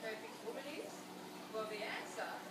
perfect woman is? Well, the answer